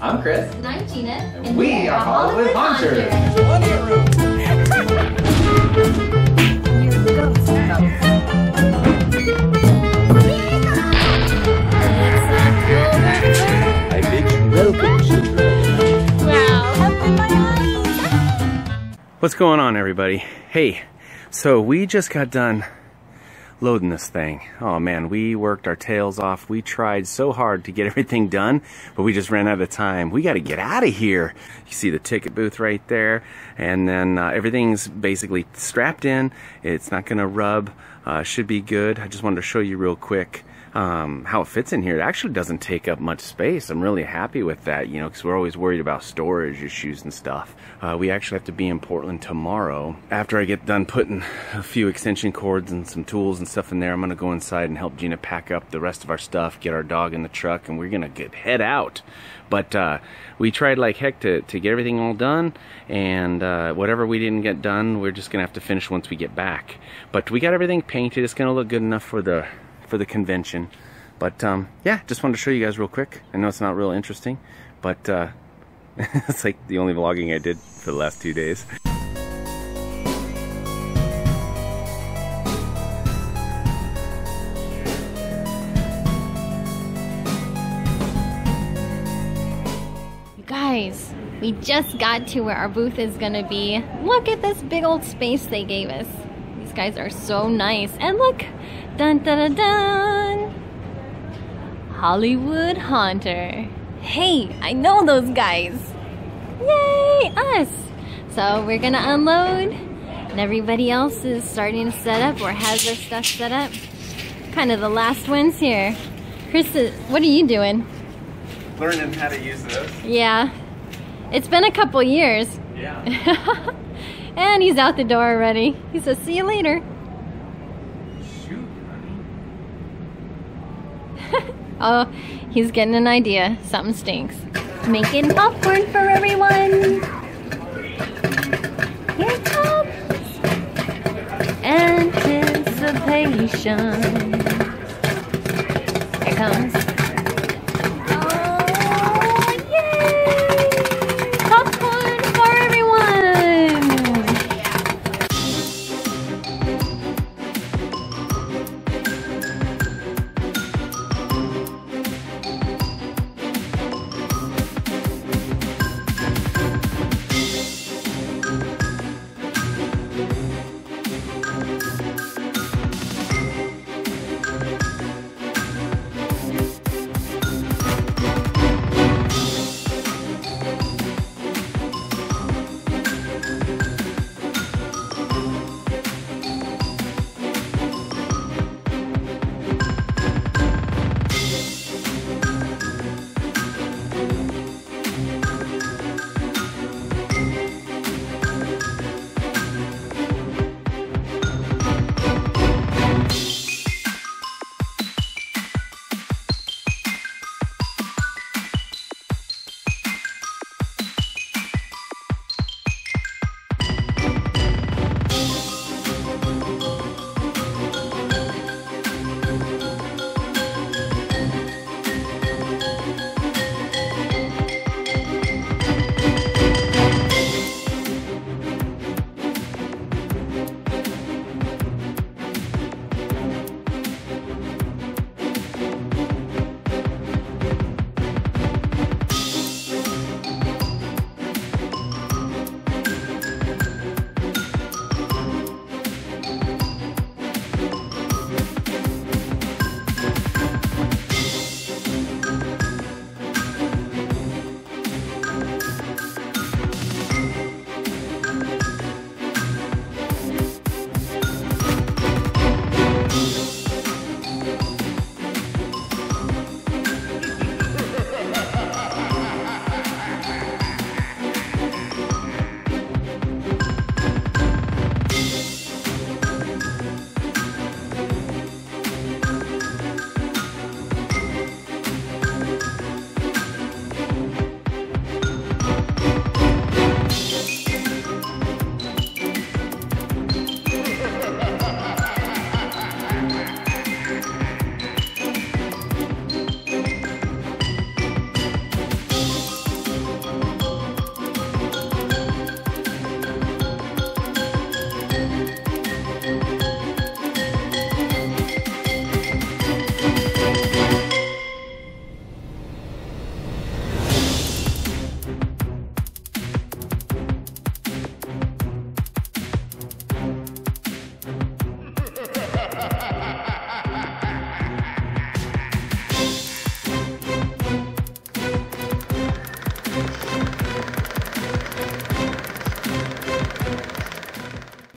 I'm Chris. And I'm Jeana. And, we are Hollywood Haunters. I bid you welcome, children. What's going on, everybody? Hey, so we just got done loading this thing. Oh man, we worked our tails off. We tried so hard to get everything done, but we just ran out of time. We got to get out of here. You see the ticket booth right there, and then uh, everything's basically strapped in. It's not going to rub. Uh, should be good. I just wanted to show you real quick um, how it fits in here. It actually doesn't take up much space. I'm really happy with that, you know, because we're always worried about storage issues and stuff. Uh, we actually have to be in Portland tomorrow. After I get done putting a few extension cords and some tools and stuff in there, I'm going to go inside and help Jeana pack up the rest of our stuff, get our dog in the truck, and we're going to get head out. But uh, we tried like heck to, to get everything all done, and uh, whatever we didn't get done, we're just going to have to finish once we get back. But we got everything painted. It's going to look good enough for the for the convention. But um, yeah, just wanted to show you guys real quick. I know it's not real interesting, but uh, it's like the only vlogging I did for the last two days. You guys, we just got to where our booth is gonna be. Look at this big old space they gave us. Guys are so nice. And look, dun dun dun dun. Hollywood Haunter. Hey, I know those guys. Yay, us. So we're gonna unload and everybody else is starting to set up or has their stuff set up. Kind of the last ones here. Chris, is- what are you doing? Learning how to use this. Yeah. It's been a couple years. Yeah. and he's out the door already. He says, see you later. Shoot, honey. Oh, he's getting an idea. Something stinks. Making popcorn for everyone. Here comes. Anticipation. Here it comes.